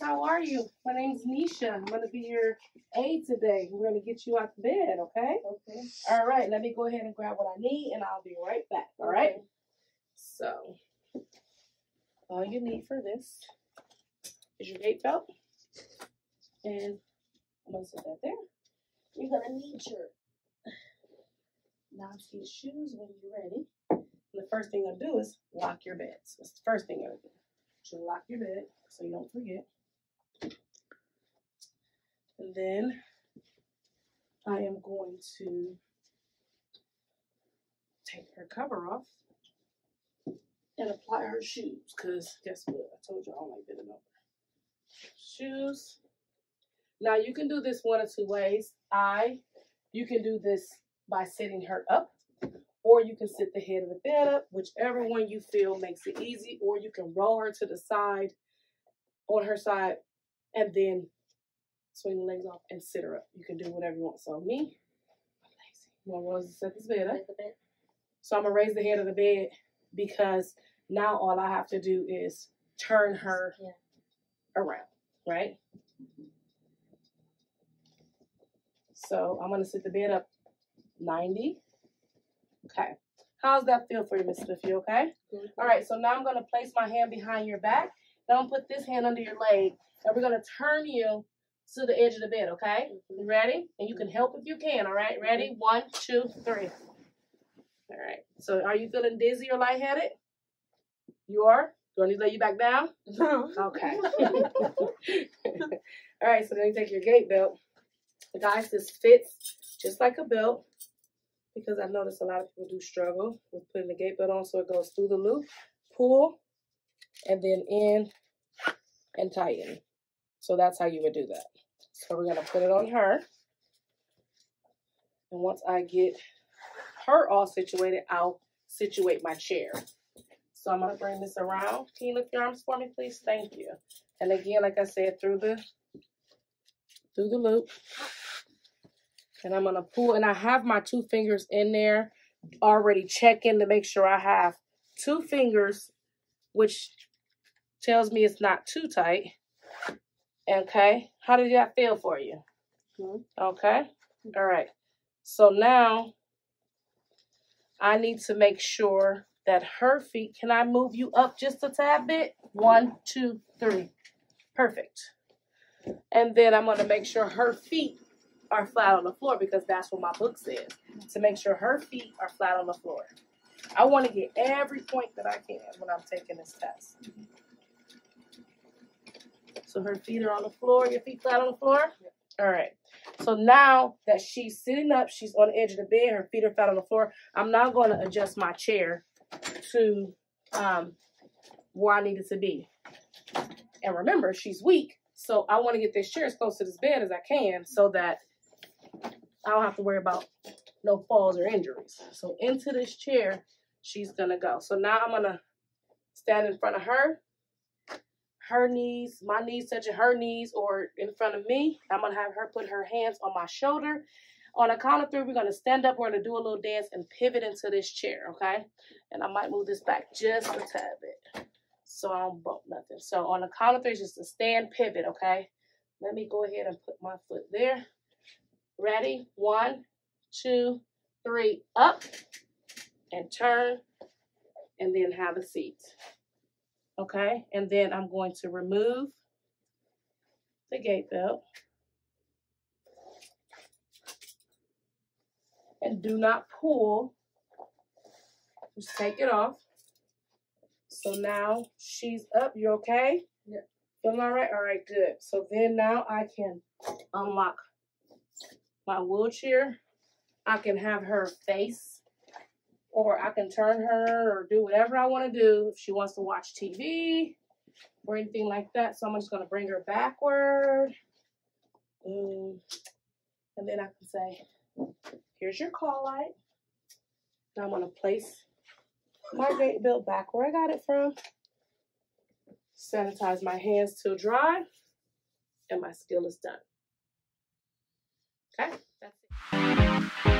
how are you? My name's Nisha. I'm gonna be your aide today. We're gonna get you out the bed, okay? Okay. All right, let me go ahead and grab what I need and I'll be right back. All right. Okay. So all you need for this is your gait belt. And I'm gonna set that there. You're gonna need your non-skid shoes when you're ready. And the first thing I'm gonna do is lock your beds. That's the first thing I'm gonna do. Lock your bed so you don't forget. And then I am going to take her cover off and apply her shoes. Cause guess what? I told you I don't like bending over. Shoes. Now you can do this one or two ways. I, you can do this by sitting her up, or you can sit the head of the bed up, whichever one you feel makes it easy, or you can roll her to the side on her side and then swing the legs off and sit her up. You can do whatever you want. So me, I'm lazy. Want to set this bed up? Raise the bed. So I'm gonna raise the head of the bed because now all I have to do is turn her Yeah. around, right? So I'm gonna sit the bed up 90. Okay. How's that feel for you, Miss? You okay? Good. All right, so now I'm gonna place my hand behind your back. Then I'm gonna put this hand under your leg, and we're gonna turn you to the edge of the bed, okay? Mm-hmm. You ready? And you can help if you can, all right? Ready? Mm-hmm. One, two, three. All right. So are you feeling dizzy or lightheaded? You are? Do I need to lay you back down? No. Okay. All right, so then you take your gait belt. Guys, this fits just like a belt because I notice a lot of people do struggle with putting the gait belt on. So it goes through the loop, pull, and then in and tighten. So that's how you would do that. So we're going to put it on her. And once I get her all situated, I'll situate my chair. So I'm gonna bring this around. Can you lift your arms for me, please? Thank you. And again, like I said, through the through the loop. And I'm gonna pull, and I have my two fingers in there already checking to make sure I have two fingers, which tells me it's not too tight. Okay, how did that feel for you? Mm-hmm. Okay, all right. So now I need to make sure that her feet, can I move you up just a tad bit? One, two, three. Perfect. And then I'm going to make sure her feet are flat on the floor because that's what my book says. To make sure her feet are flat on the floor. I want to get every point that I can when I'm taking this test. So her feet are on the floor, your feet flat on the floor? All right. So now that she's sitting up, she's on the edge of the bed, her feet are flat on the floor. I'm now going to adjust my chair to um, where I need it to be. And remember, she's weak, so I want to get this chair as close to this bed as I can so that I don't have to worry about no falls or injuries. So into this chair, she's gonna go. So now I'm gonna stand in front of her, her knees, my knees touching her knees or in front of me. I'm gonna have her put her hands on my shoulder. On a count of three, we're gonna stand up, we're gonna do a little dance and pivot into this chair, okay? And I might move this back just a tad bit so I don't bump nothing. So on the count of three, just a stand pivot, okay? Let me go ahead and put my foot there. Ready? One, two, three, up and turn and then have a seat. Okay? And then I'm going to remove the gait belt. And do not pull. Just take it off. So now she's up. You okay? Yeah. Feeling all right? All right, good. So then now I can unlock my wheelchair. I can have her face, or I can turn her or do whatever I want to do if she wants to watch TV or anything like that. So I'm just going to bring her backward. Boom. And then I can say, here's your call light. Now I'm going to place my gait belt back where I got it from. Sanitize my hands till dry. And my skill is done. Hein? Okay. That's.